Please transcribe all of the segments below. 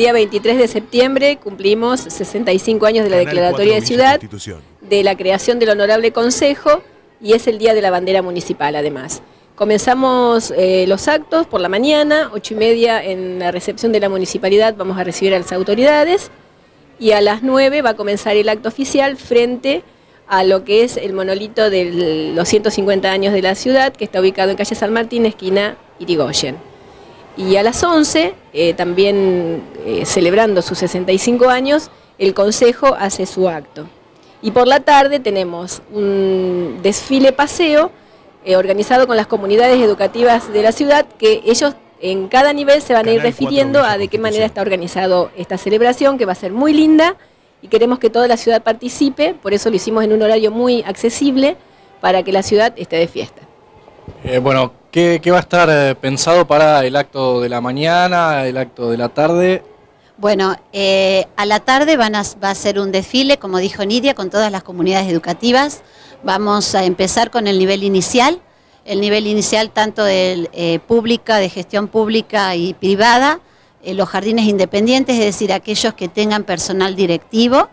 Día 23 de septiembre cumplimos 65 años de la Declaratoria de Ciudad, de la creación del Honorable Consejo y es el Día de la Bandera Municipal además. Comenzamos eh, los actos por la mañana, ocho y media en la recepción de la municipalidad vamos a recibir a las autoridades y a las 9 va a comenzar el acto oficial frente a lo que es el monolito de los 150 años de la ciudad que está ubicado en calle San Martín, esquina Irigoyen. Y a las 11, eh, también eh, celebrando sus 65 años, el Consejo hace su acto. Y por la tarde tenemos un desfile paseo eh, organizado con las comunidades educativas de la ciudad, que ellos en cada nivel se van a ir refiriendo a de qué manera está organizado esta celebración, que va a ser muy linda y queremos que toda la ciudad participe, por eso lo hicimos en un horario muy accesible para que la ciudad esté de fiesta. Bueno, ¿Qué, va a estar eh, pensado para el acto de la mañana, el acto de la tarde? Bueno, eh, a la tarde van a, va a ser un desfile, como dijo Nidia, con todas las comunidades educativas. Vamos a empezar con el nivel inicial, el nivel inicial tanto de eh, pública, de gestión pública y privada, los jardines independientes, es decir, aquellos que tengan personal directivo,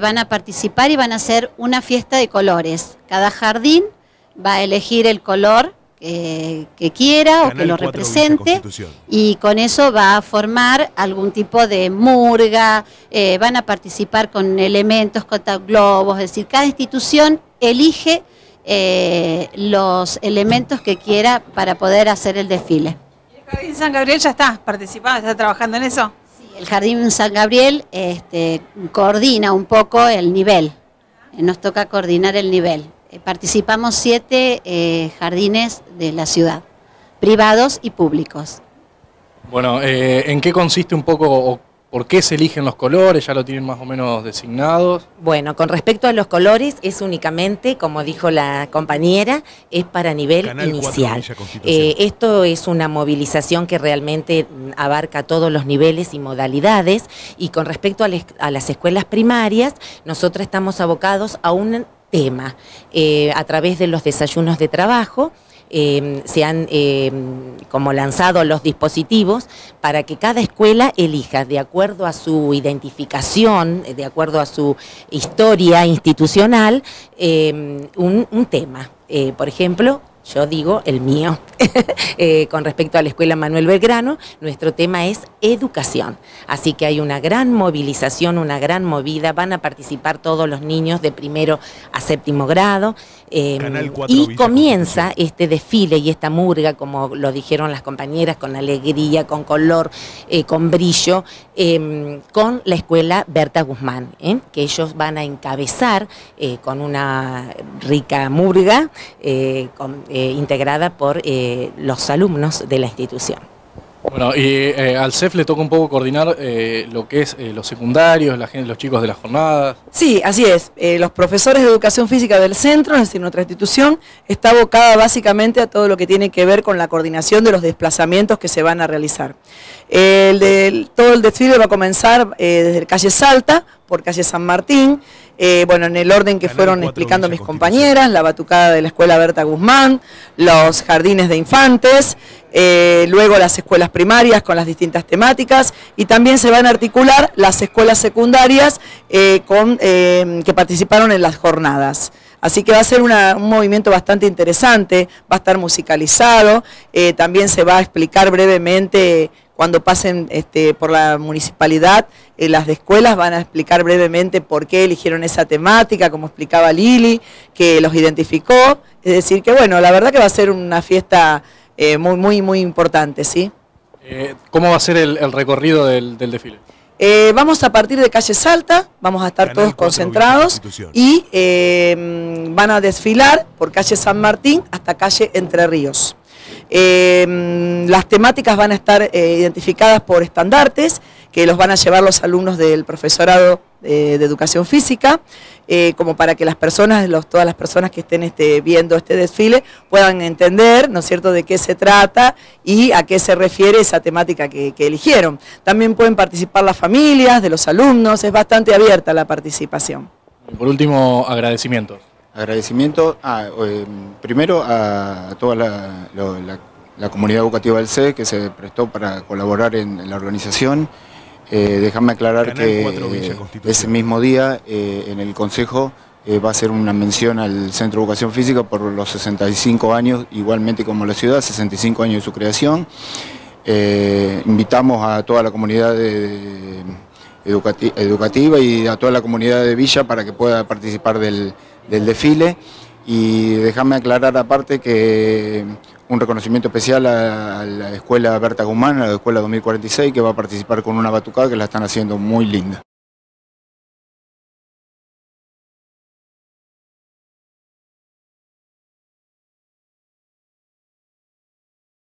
van a participar y van a hacer una fiesta de colores. Cada jardín va a elegir el color que quiera o que lo represente y con eso va a formar algún tipo de murga, eh, van a participar con elementos, con globos, es decir, cada institución elige eh, los elementos que quiera para poder hacer el desfile. ¿El Jardín San Gabriel ya está participando, está trabajando en eso? Sí, el Jardín San Gabriel este, coordina un poco el nivel, nos toca coordinar el nivel. Eh, participamos siete eh, jardines de la ciudad, privados y públicos. Bueno, eh, ¿en qué consiste un poco por qué se eligen los colores? ¿Ya lo tienen más o menos designados? Bueno, con respecto a los colores, es únicamente, como dijo la compañera, es para nivel inicial. esto es una movilización que realmente abarca todos los niveles y modalidades. Y con respecto a, las escuelas primarias, nosotros estamos abocados a un tema. Eh, a través de los desayunos de trabajo eh, se han eh, como lanzado los dispositivos para que cada escuela elija, de acuerdo a su identificación, de acuerdo a su historia institucional, un, un, tema. por ejemplo, yo digo el mío. Eh, con respecto a la Escuela Manuel Belgrano, nuestro tema es educación. Así que hay una gran movilización, una gran movida. Van a participar todos los niños de primero a séptimo grado. Em, y comienza este desfile y esta murga, como lo dijeron las compañeras, con alegría, con color, eh, con brillo, em, con la Escuela Berta Guzmán, ¿eh? que ellos van a encabezar con una rica murga con integrada por eh, los alumnos de la institución. Bueno, y eh, al CEF le toca un poco coordinar lo que es los secundarios, la gente, los chicos de las jornadas. Sí, así es. los profesores de educación física del centro, es decir, nuestra institución, está abocada básicamente a todo lo que tiene que ver con la coordinación de los desplazamientos que se van a realizar. El todo el desfile va a comenzar desde calle Salta, por calle San Martín, eh, bueno, en el orden que fueron explicando mis compañeras, la batucada de la Escuela Berta Guzmán, los jardines de infantes, eh, luego las escuelas primarias con las distintas temáticas y también se van a articular las escuelas secundarias eh, con, que participaron en las jornadas. Así que va a ser un movimiento bastante interesante, va a estar musicalizado, también se va a explicar brevemente cuando pasen este, por la municipalidad, eh, las de escuelas van a explicar brevemente por qué eligieron esa temática, como explicaba Lili, que los identificó. Es decir, que bueno, la verdad que va a ser una fiesta eh, muy, muy, muy importante, ¿sí? Eh, ¿Cómo va a ser el, recorrido del, desfile? vamos a partir de calle Salta, vamos a estar todos concentrados y van a desfilar por calle San Martín hasta calle Entre Ríos. Las temáticas van a estar eh, identificadas por estandartes que los van a llevar los alumnos del profesorado de, educación física, eh, como para que las personas, todas las personas que estén este, viendo este desfile puedan entender, ¿no es cierto?, de qué se trata y a qué se refiere esa temática que, que eligieron. También pueden participar las familias de los alumnos, es bastante abierta la participación. Por último, agradecimientos. Agradecimiento eh, primero a toda la, comunidad educativa del C que se prestó para colaborar en, la organización, déjame aclarar que ese mismo día en el Consejo va a ser una mención al Centro de Educación Física por los 65 años, igualmente como la ciudad, 65 años de su creación. invitamos a toda la comunidad educativa y a toda la comunidad de Villa para que pueda participar del desfile. Y déjame aclarar aparte que un reconocimiento especial a, la escuela Berta Guzmán, a la escuela 2046, que va a participar con una batucada que la están haciendo muy linda.